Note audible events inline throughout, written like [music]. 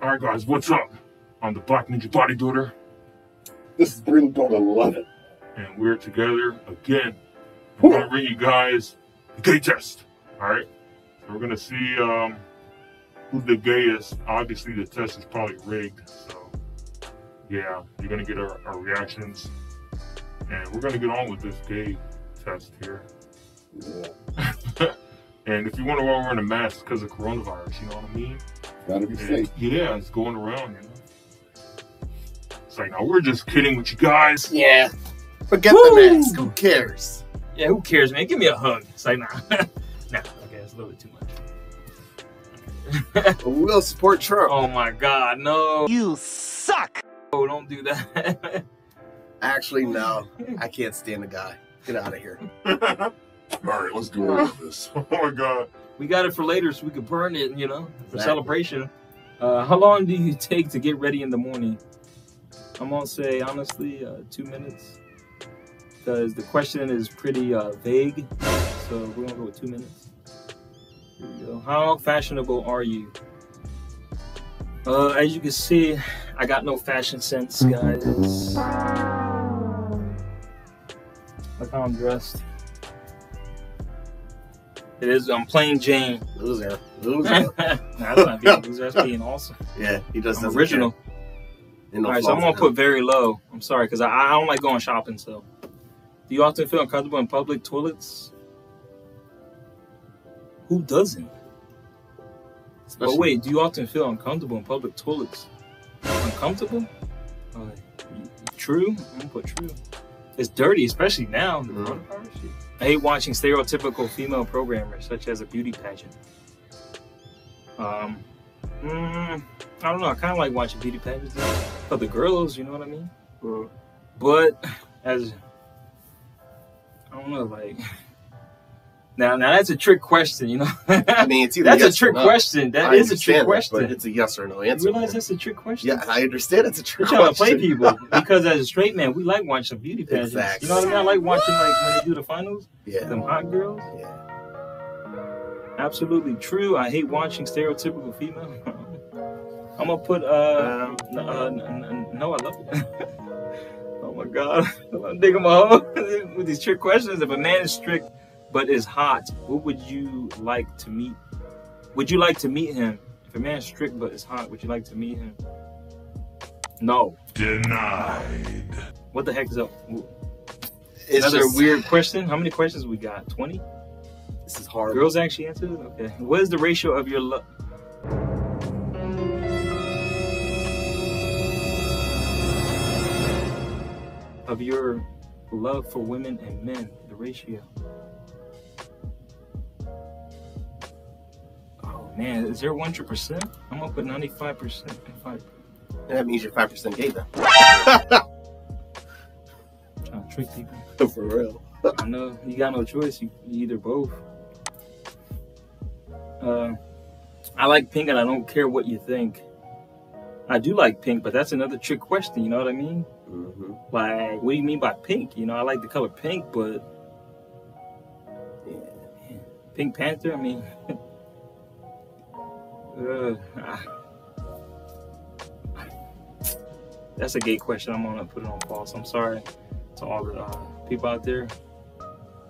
All right, guys, what's up? I'm the Black Ninja Bodybuilder, This is Green Belt 11. and we're together again. We're gonna bring you guys the gay test. All right, so we're gonna see um, who's the gayest. Obviously, the test is probably rigged, so yeah, you're gonna get our, our reactions, and we're gonna get on with this gay test here. Yeah. [laughs] and if you wonder why we're wearing a mask because of coronavirus, you know what I mean? Gotta be safe. yeah, it's going around, you know. It's like, no, we're just kidding with you guys. Yeah. Forget Woo! the mask. Who cares? Yeah, who cares, man? Give me a hug. It's like, nah. [laughs] nah, okay, it's a little bit too much. We'll support Trump. oh my god, no. You suck! Oh, don't do that. [laughs] Actually, no. I can't stand the guy. Get out of here. [laughs] All right, let's go over this. oh my god. We got it for later so we could burn it, you know, for Exactly. celebration. Uh, how long do you take to get ready in the morning? I'm gonna say honestly, uh, two minutes, because the question is pretty uh, vague. So we're gonna go with two minutes. Here we go. How fashionable are you? Uh, as you can see, I got no fashion sense, guys. Look how I'm dressed. It is. I'm playing Jane. Loser. Loser. [laughs] that's not being loser. That's [laughs] being awesome. yeah, he does I'm original. no All right, so I'm gonna put very low. I'm sorry, because I, I don't like going shopping. So, do you often feel uncomfortable in public toilets? Who doesn't? But wait, do you often feel uncomfortable in public toilets? Uncomfortable? Uh, true. I'm gonna put true. It's dirty, especially now. Mhm. shit. I hate watching stereotypical female programmers, such as a beauty pageant. Um, mm, I don't know. I kind of like watching beauty pageants for the girls. You know what I mean? But as I don't know, like [laughs] now, now that's a trick question. You know, I mean, it's either that's yes a trick no. question. That I is a trick that, question. but it's a yes or no answer. you realize that's a trick question? yeah, I understand it's a We're trick trying to play people [laughs] because as a straight man, we like watching beauty pageants. Exactly. You know what I mean? I like watching like when they do the finals, yeah. them hot girls. Yeah. Absolutely true. I hate watching stereotypical female. [laughs] I'm gonna put uh, Um, uh no, I love it. [laughs] oh my god, I'm digging my hole with these trick questions. If a man is strict but is hot, what would you like to meet? Would you like to meet him? If a man is strict but is hot, would you like to meet him? No. Denied. What the heck is up? It's Another just, weird question. How many questions we got? Twenty. This is hard. Girls actually answered it? Okay. What is the ratio of your love? Of your love for women and men, the ratio. Man, is there 100%? I'm gonna put 95% and 5 That means you're five percent gay then. [laughs] trying to trick people. [laughs] For real. I know you got no choice. You, you either both. Uh, I like pink, and I don't care what you think. I do like pink, but that's another trick question. You know what I mean? hmm Like, what do you mean by pink? You know, I like the color pink, but Yeah. Pink Panther. I mean. [laughs] that's a gay question. I'm gonna put it on pause. I'm sorry to all the uh, people out there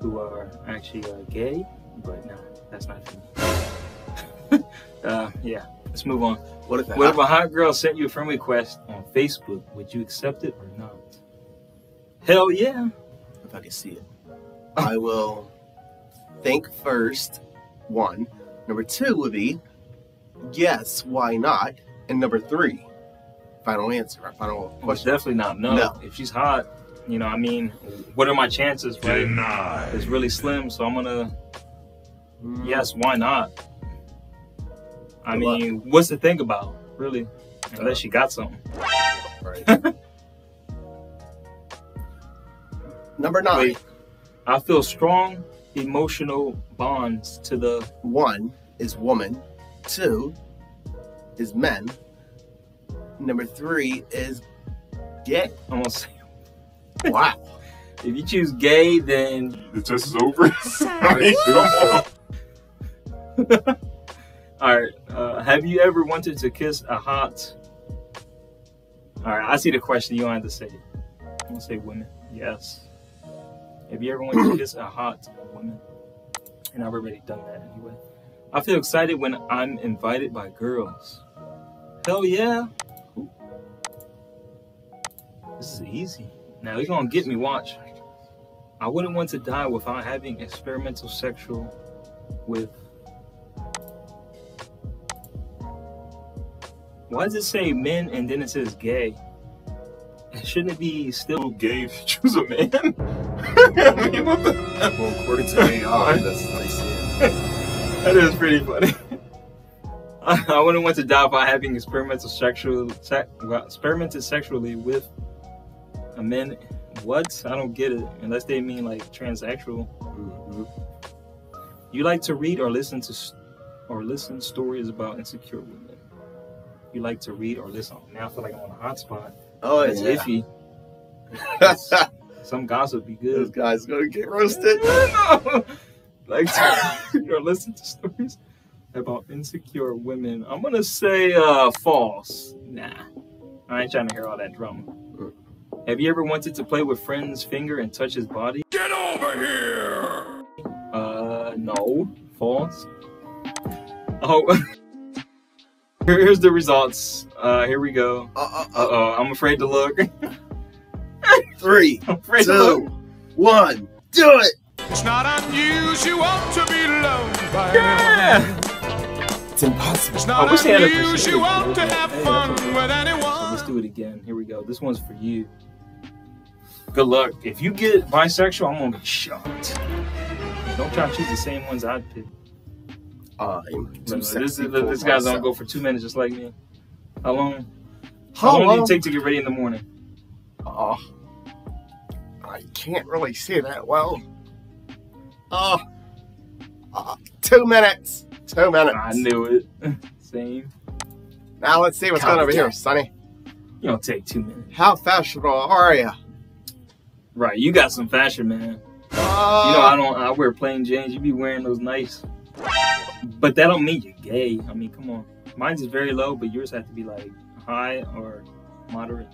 who are actually uh, gay, but no, that's not for me. [laughs] uh, yeah, let's move on. What if, What if a hot girl sent you a friend request on Facebook? Would you accept it or not? Hell yeah. if I can see it? I will think first. One. Number two would be yes, why not? And number three, final answer, our final Well, it's question. definitely not no. No. If she's hot, you know, I mean, what are my chances, right? Denied. It's really slim, so I'm gonna Mm, yes, why not? I Good luck. mean, what's to think about, really? Unless you got something. Right. [laughs] Number nine. Wait. I feel strong emotional bonds to the One is woman. Two is men. Number three is gay. I'm gonna say Wow. if you choose gay, then The test is over. I mean, come on. all right. Uh, have you ever wanted to kiss a hot? All right, I see the question. You don't have to say. I'm gonna say women. Yes. Have you ever wanted to [clears throat] kiss a hot woman? And I've already done that anyway. I feel excited when I'm invited by girls. Hell yeah. This is easy. Now you're gonna get me. Watch. I wouldn't want to die without having experimental sexual with. Why does it say men and then it says gay? Shouldn't it be still gay if you choose a man? [laughs] I mean, what the? Well, according to AI, that's nice. [laughs] That is pretty funny. [laughs] I, wouldn't want to die by having experimental sexual, sex, well, experimented sexually with a man. What? I don't get it. Unless they mean like transsexual. Mm-hmm. You like to read or listen to, or listen stories about insecure women. You like to read or listen. Now I feel like I'm on a hotspot. Oh, It's yeah. iffy. [laughs] Some gossip be this good. guy's gonna get roasted. [laughs] like [laughs] to or listen to stories about insecure women. I'm gonna say uh false. Nah. I ain't trying to hear all that drama. Have you ever wanted to play with friend's finger and touch his body? Get over here! Uh no. False. Oh [laughs] here's the results. Uh here we go. Uh, uh, Uh uh, oh, I'm afraid to look. [laughs] three, I'm to look. two, one, do it. It's not unusual to be loved by Yeah! It's impossible. It's not I wish they had a unusual percentage. to have Hey, fun with anyone. let's do it again. Here we go. This one's for you. Good luck. If you get bisexual, I'm gonna be shocked. Don't try to choose the same ones I picked. Uh, I'm too Look, sexy This, for this guy's gonna go for two minutes just like me. How long? How, How long, long? do you take to get ready in the morning? Oh, I can't really see that well. Oh, uh, minutes. Two minutes. I knew it. [laughs] Same. Now let's see what's going over it here. Sonny. You don't take two minutes. How fashionable are you? Right, you got some fashion, man. Uh, You know, I don't. I wear plain jeans. You be wearing those nice. But that don't mean you're gay. I mean, come on. Mine's is very low, but yours have to be like high or moderate.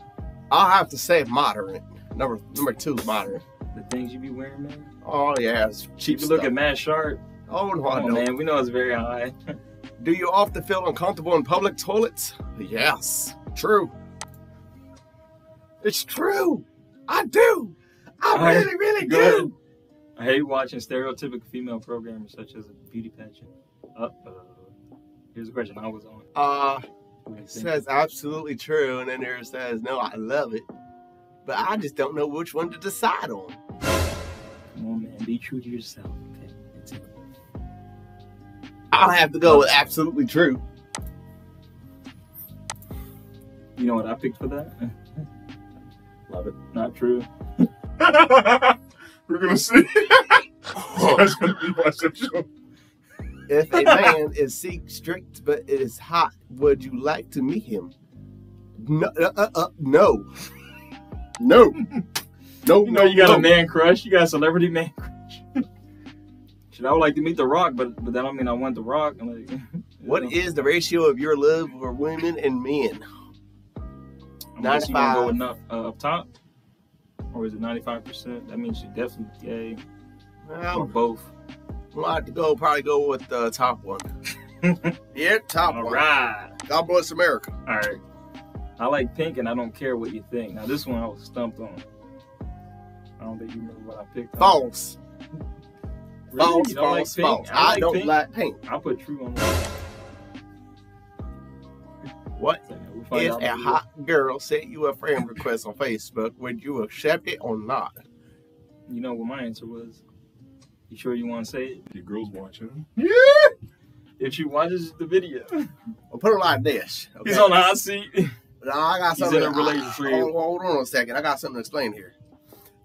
I'll have to say moderate. Number number two is moderate. The things you be wearing, man. Oh yeah, it's cheap You look stuff. at Matt Sharp. oh no, I on, man. We know it's very high. Do you often feel uncomfortable in public toilets? Yes, true. It's true. I do. I Alright, really, really ahead. do. I hate watching stereotypical female programmers such as a beauty pageant. Uh oh. Here's a question I was on. Uh, it says absolutely true, and then there it says no. I love it, but I just don't know which one to decide on. Come on, man. Be true to yourself. Okay. That's it. I'll have to go with absolutely true. You know what I picked for that? [laughs] Love it. Not true. [laughs] We're gonna see. [laughs] That's gonna be bisexual. If a man is seek strict but it is hot, would you like to meet him? No, uh, uh, uh, no, no, no. You know, no, you got no. a man crush. You got a celebrity man crush. Should I would like to meet The Rock, but but that don't mean I want The Rock. Like, [laughs] What is the ratio of your love for women and men? Unless you gonna go 95. with uh, up top, or is it ninety five percent? That means you're definitely gay, or Well, both. we'll have to go. Probably go with the top one. [laughs] Yeah, top All one. right, God bless America. all right. I like pink, and I don't care what you think. Now this one I was stumped on. I don't think you remember what I picked. False. Really? False. You don't like False. pink? False. I, I, like don't pink. like pink. I put true on that. What? We'll find If a later. hot girl sent you a friend request on Facebook, would you accept it or not? You know what my answer was? You sure you want to say it? Your girl's watching. Yeah. If she watches the video, Well, put it like this. Okay? he's on the hot seat. No, I got He's in a relationship. hold, hold on a second. I got something to explain here.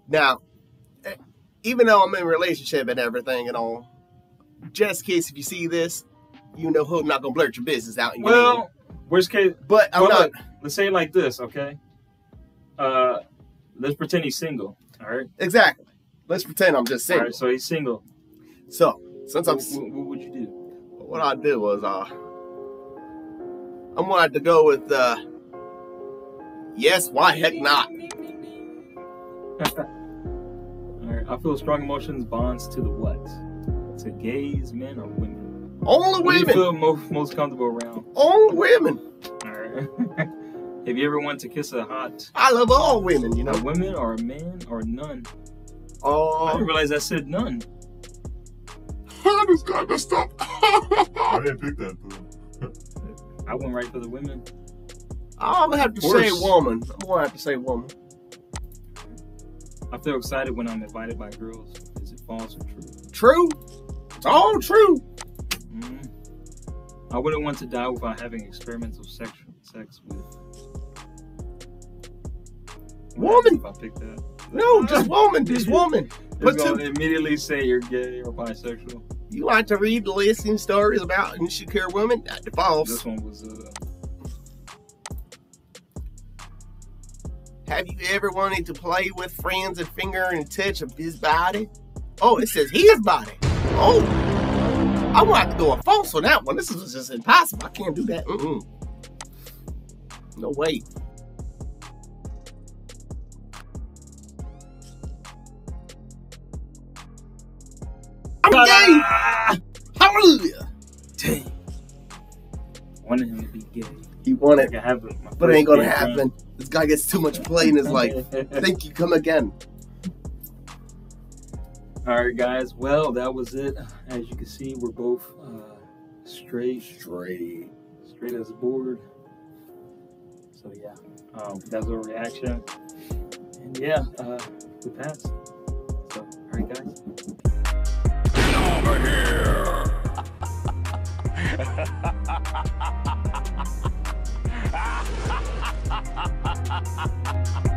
Now, even though I'm in a relationship and everything and all, just in case if you see this, you know who I'm not gonna blurt your business out. In your name. Well, worst case, but I'm well, not. look, let's say it like this, okay? Uh, let's pretend he's single. All right. Exactly. Let's pretend I'm just single. right. So he's single. So since I'm, What, what, what would you do? what I did was uh, I'm gonna have to go with uh yes, why heck not? [laughs] Alright, I feel strong emotions bonds to the what? To gays, men, or women? Only What do you feel most, most comfortable around? Only women. Alright. [laughs] Have you ever wanted to kiss a hot I love all women, you a know. woman or a man or none? Uh, I Oh, didn't realize I said none. this guy messed up. I didn't pick that, boo. I went right for the women. I'm gonna have to say woman. I'm gonna have to say woman. I feel excited when I'm invited by girls. Is it false or true? True. It's all true. Mm. I wouldn't want to die without having experimental sex sex with. Woman. If I pick that, No, just woman. Just [laughs] woman. But to- immediately say you're gay or bisexual. You like to read the listing stories about insecure women? That's false. This one was uh, Have you ever wanted to play with friends and finger and touch of his body? Oh, it says his body. Oh, gonna have to go a false on that one. This is just impossible. I can't do that. Mm-mm. No way. I'm gay. Hallelujah. dang. Wanted him to be gay. He wanted, I it, my but it ain't gonna friend. Happen. This guy gets too much play in his life. [laughs] Thank you. Come again. All right, guys. Well, that was it. As you can see, we're both uh, straight, Straight. straight as a board. So yeah, um, that's our reaction. And yeah, uh, we passed. So, all right, guys. Get over here. [laughs] [laughs] ha ha ha ha